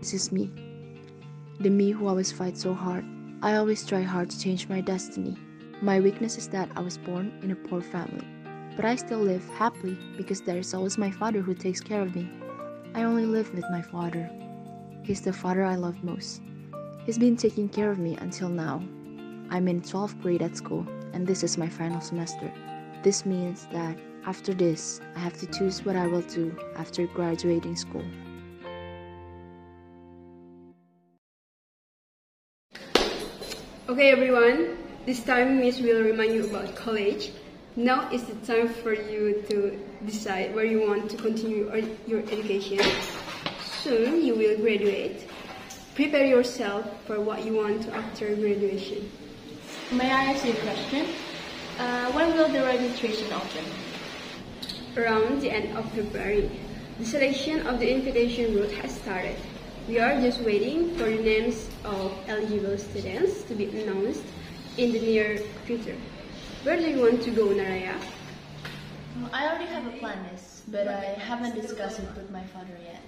This is me. The me who always fights so hard. I always try hard to change my destiny. My weakness is that I was born in a poor family. But I still live happily because there is always my father who takes care of me. I only live with my father. He's the father I love most. He's been taking care of me until now. I'm in 12th grade at school, and this is my final semester. This means that after this, I have to choose what I will do after graduating school. Okay, everyone. This time, Miss will remind you about college. Now is the time for you to decide where you want to continue your education. Soon, you will graduate. Prepare yourself for what you want after graduation. May I ask you a question? Uh, when will the registration open? Around the end of February. The selection of the invitation route has started. We are just waiting for the names of eligible students to be announced in the near future. Where do you want to go, Naraya? I already have a plan, miss, but I haven't discussed it with my father yet.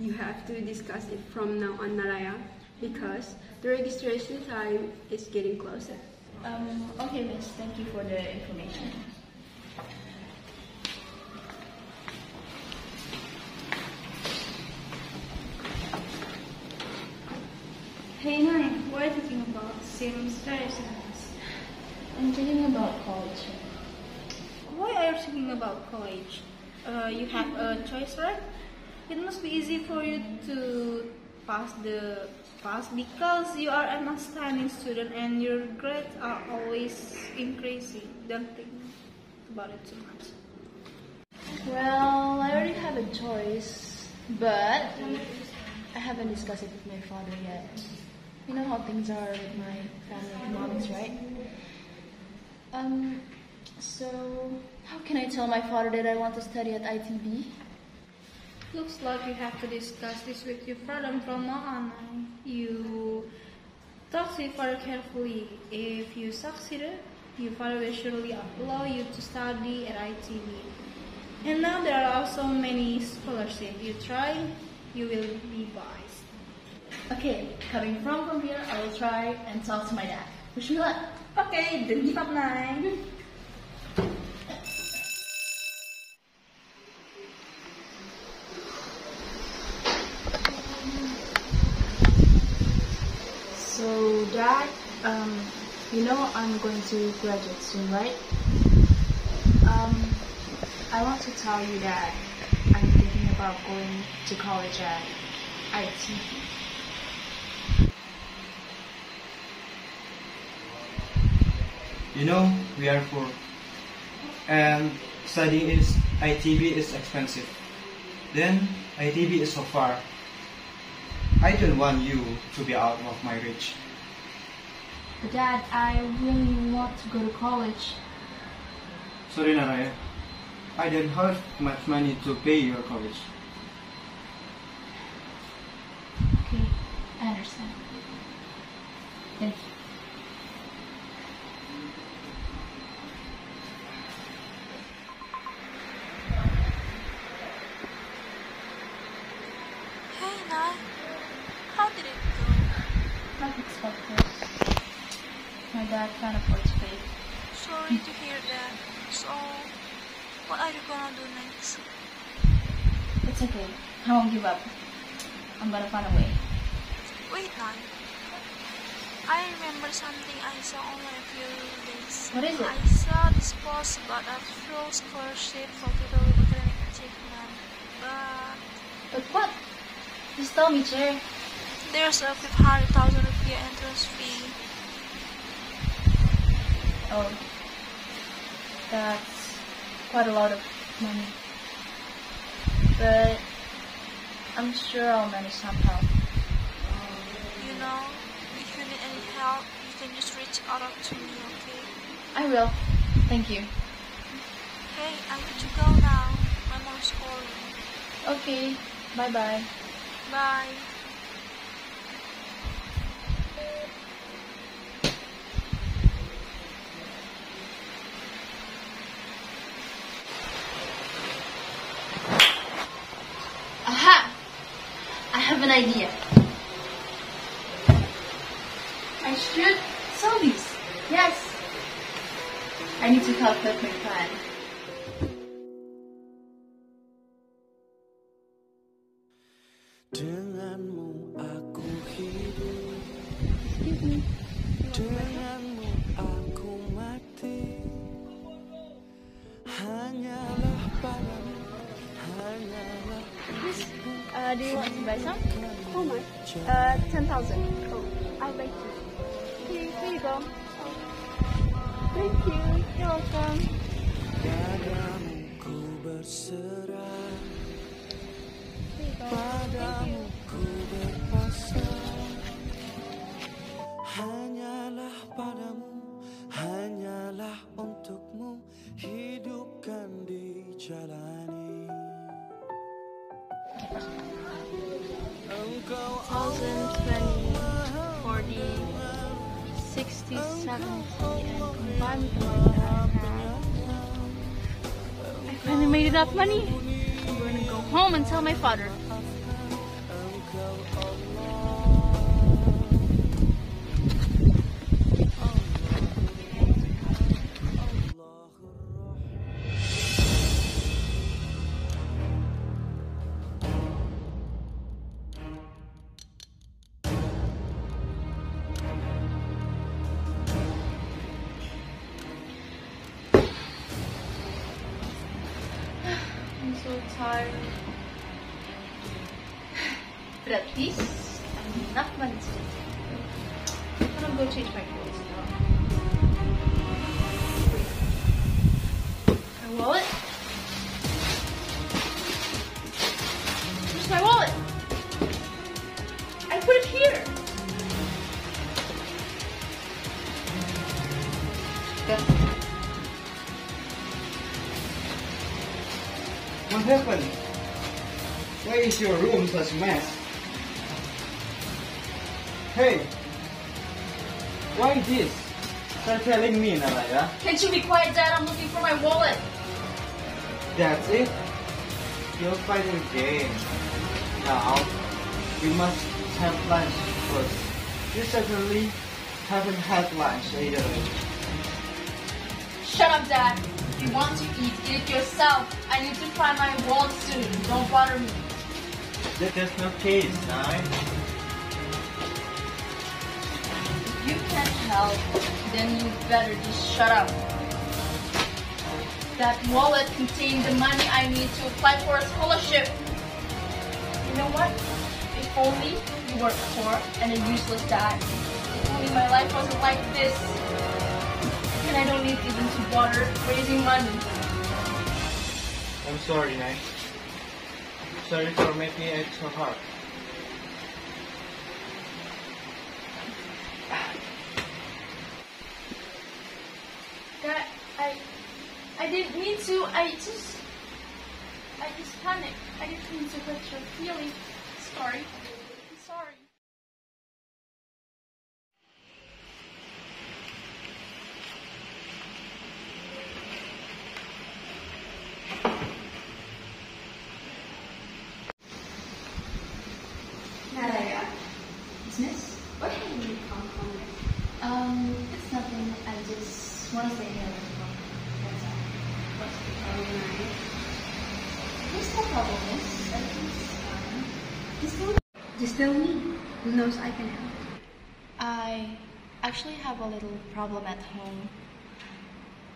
You have to discuss it from now on, Naraya, because the registration time is getting closer. Um, okay, miss, thank you for the information. Hey Nai, what are you thinking about? Same studies I'm thinking about college. Why are you thinking about college? Uh, you have a choice, right? It must be easy for you to pass the pass because you are an outstanding student and your grades are always increasing. Don't think about it too much. Well, I already have a choice, but I haven't discussed it with my father yet. You know how things are with my family economics, right? Um, so how can I tell my father that I want to study at ITB? Looks like you have to discuss this with your father from now on. You talk to your father carefully. If you succeeded, your father will surely allow you to study at ITB. And now there are also many scholarships. You try, you will be wise. Okay, coming from from here, I will try and talk to my dad. Wish me luck. Okay, then give up Nai. So, Dad, um, you know I'm going to graduate soon, right? Um, I want to tell you that I'm thinking about going to college at ITB. You know, we are poor. And studying is ITB is expensive. Then, ITB is so far. I don't want you to be out of my reach. But Dad, I really want to go to college. Sorry, Naraya. I don't have much money to pay your college. Okay, I understand. Thank you. Hey, How did it go? Not expected. My dad can't afford to pay. Sorry to hear that. So, what are you gonna do next? It's okay. I won't give up. I'm gonna find a way. Wait, Nai. I remember something I saw online a few days. What is it? I saw this post about a full scholarship for people with academic achievement. But But what? Just tell me, Chair. there's a 500,000 rupiah entrance fee. Oh, that's quite a lot of money. But I'm sure I'll manage somehow. You know, if you need any help, you can just reach out to me, okay? I will. Thank you. Hey, I need to go now. My mom's calling. Okay. Bye bye. Bye. Aha! I have an idea. I should sell these. Yes. I need to calculate my Uh, do you want to buy some? How much? Uh, 10,000. Oh, I'll buy two. Here, here you go. Thank you. You're welcome. Padamu ku berserah Padamu ku berpasrah dijalani Engkau 20, 40, 60, 70, and combined with what I have, I finally made enough money. I'm to go home and tell my father. I'm tired. But at least I have enough money to I'm gonna go change my clothes now. My wallet? Where's my wallet? I put it here. Happened? Why is your room such a mess? Hey! Why this? Start telling me, Naraya. Can't you be quiet, Dad? I'm looking for my wallet. That's it? You're fighting game. Now, we must have lunch first. You certainly haven't had lunch either. Shut up, Dad. If you want to eat, eat it yourself. I need to find my wallet soon. Don't bother me. That is no case, right? If you can't help, then you better just shut up. That wallet contained the money I need to apply for a scholarship. You know what? If only you were poor and a useless dad. If only my life wasn't like this. And I don't need even to bother raising money. I'm sorry, Nai. Sorry for making it so hard. Dad, I, I didn't mean to. I just, I just panicked. I didn't mean to hurt your feelings. Sorry. I'm sorry. Naraya, business? What have you come from there? Um, it's nothing. I just want to say hello to mom. That's all. What's the problem, Naraya? There's no problem, miss. Everything's fine. Just tell me. Just tell me. Who knows I can help. I actually have a little problem at home.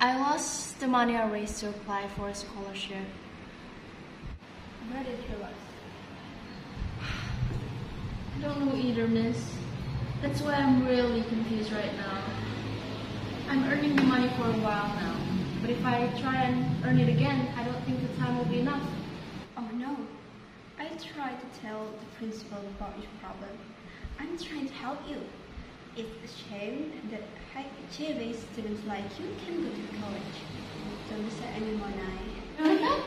I lost the money I raised to apply for a scholarship. Where did you lose? I don't know either, miss. That's why I'm really confused right now. I'm earning the money for a while now, but if I try and earn it again, I don't think the time will be enough. Oh no. I tried to tell the principal about your problem. I'm trying to help you. It's a shame that high achieving students like you can go to college. Don't say anymore, Nai. Uh-huh.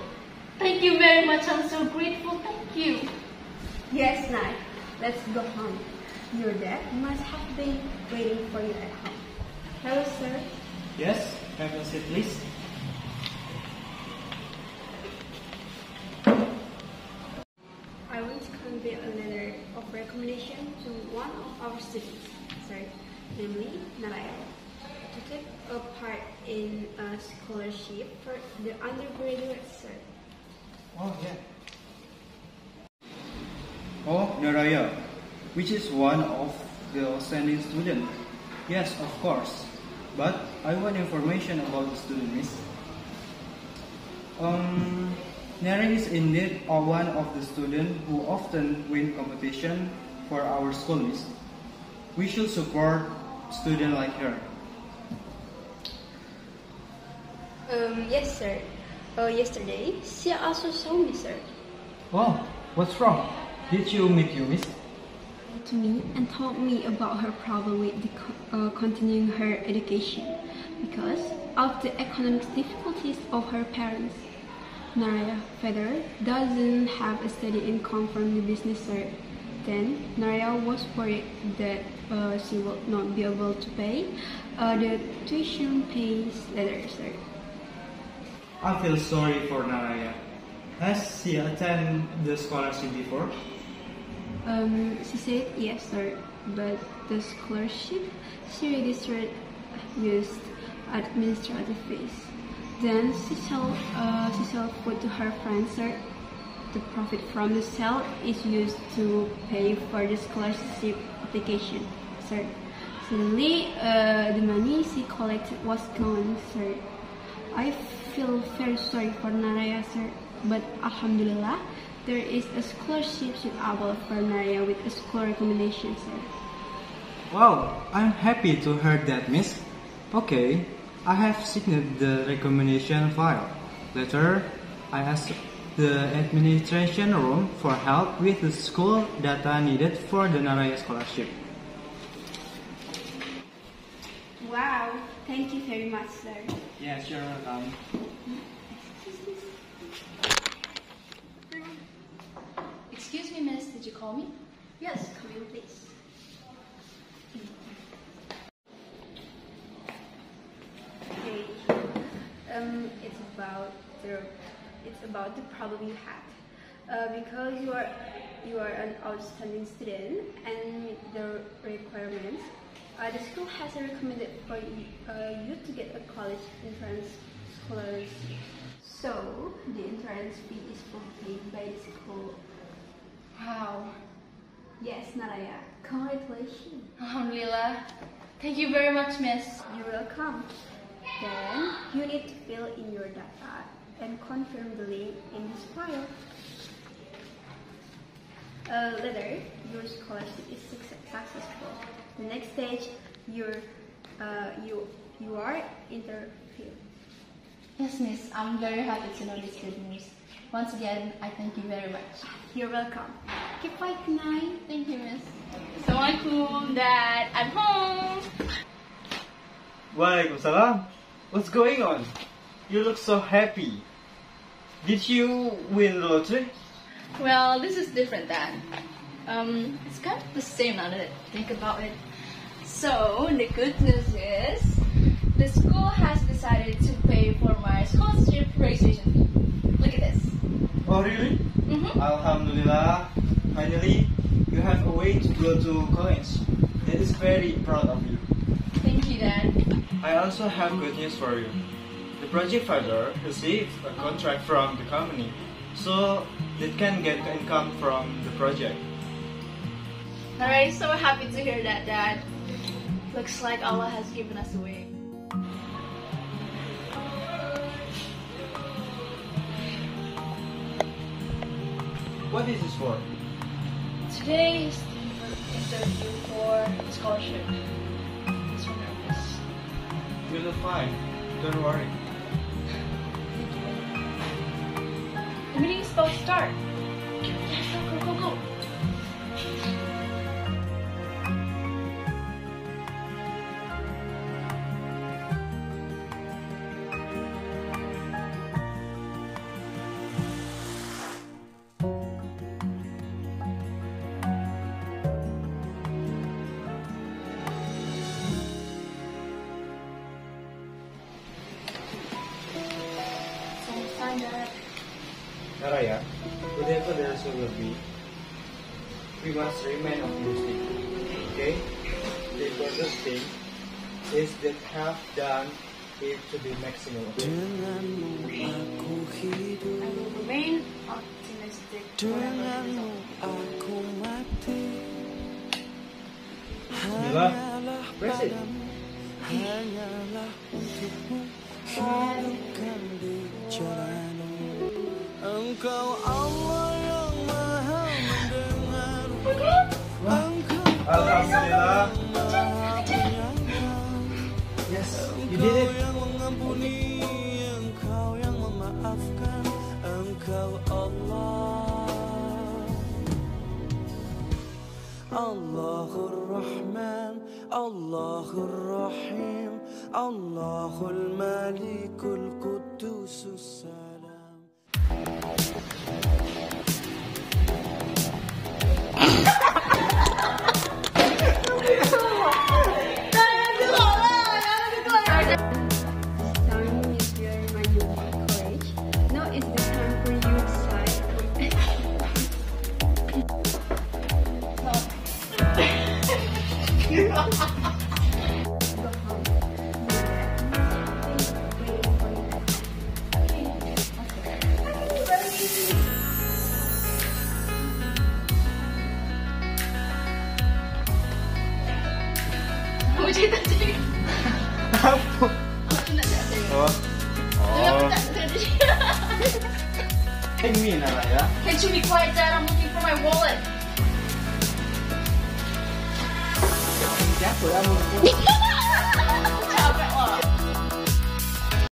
Thank you very much. I'm so grateful. Thank you. Yes, Nai. Let's go home. Your dad must have been waiting for you at home. Hello, sir. Yes? Have a seat, please. I want to convey a letter of recommendation to one of our students, sir, namely Naraya, to take a part in a scholarship for the undergraduate cert. Oh, yeah. Oh, Naraya, which is one of the outstanding students. Yes, of course. But I want information about the student, miss. Um, Nara is indeed uh, one of the students who often win competition for our school, miss. We should support students like her. Um, yes, sir. Uh, yesterday, she also saw me, sir. Oh, what's wrong? Did you meet you, miss? to me and told me about her problem with the, uh, continuing her education because of the economic difficulties of her parents. Naraya Feather doesn't have a steady income from the business sir. Then Naraya was worried that uh, she would not be able to pay uh, the tuition fees later, sir. I feel sorry for Naraya. Has she attended the scholarship before? Um, she said yes, sir, but the scholarship she registered used administrative fees. Then she sell, uh, she sell food to her friends, sir. The profit from the sale is used to pay for the scholarship application, sir. Suddenly, uh, the money she collected was gone, sir. I feel very sorry for Naraya, sir, but Alhamdulillah, there is a scholarship suitable for Naraya with a school recommendation, sir. Wow, I'm happy to hear that, miss. Okay, I have signed the recommendation file. Later, I asked the administration room for help with the school data needed for the Naraya scholarship. Wow, thank you very much, sir. Yes, you're welcome. Excuse me, miss, did you call me? Yes, come in, please. Okay. Um, it's about the it's about the problem you had. Uh, because you are you are an outstanding student and meet the requirements, uh, the school has recommended for you, uh, you to get a college entrance scholarship. So the entrance fee is paid by the school. Wow. Yes, Naraya. Congratulations. Alhamdulillah. Thank you very much, miss. You're welcome. Then you need to fill in your data and confirm the link in this file. Uh, later, your scholarship is successful. The next stage, you're, uh, you you are interviewed. Yes, miss. I'm very happy to know this good news. Once again, I thank you very much. You're welcome. Keep fighting, Nai. Thank you, miss. Assalamualaikum, Dad. I'm home. Waalaikumsalam. What's going on? You look so happy. Did you win the lottery? Well, this is different, Dad. Um, it's kind of the same now that I think about it. So, the good news is, the school has decided to pay for my scholarship registration. Look at this. Oh, really? Mm-hmm. Alhamdulillah. Finally, you have a way to go to college. That is very proud of you. Thank you, Dad. I also have good news for you. Project father receives a contract from the company, so they can get income from the project. Alright, so happy to hear that, Dad. Looks like Allah has given us a way. What is this for? Today is the interview for the scholarship. I'm so nervous. You look fine. Don't worry. To start. Let's go, go, go, go. Must remain optimistic. Okay? The important thing is that have done it to the maximum. Okay? Denganmu aku hidup I will remain optimistic whatever the Denganmu result. aku mati Mila, Hanyalah press it. padamu Hanyalah untukmu Hidupkan di jalanmu Engkau الله الرحمن الله الرحيم الله الملك القدوس السلام.